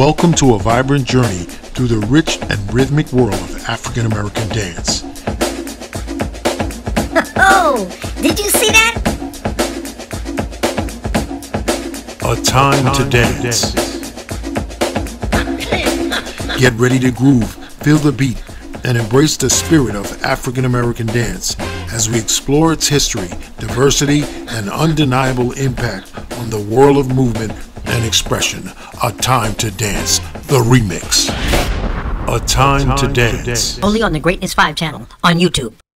Welcome to a vibrant journey through the rich and rhythmic world of African American dance. Oh, did you see that? A time to dance. Get ready to groove, feel the beat, and embrace the spirit of African American dance as we explore its history, diversity, and undeniable impact on the world of movement and expression. A time to dance, the remix. A time to dance. Only on the Greatness 5 channel on YouTube.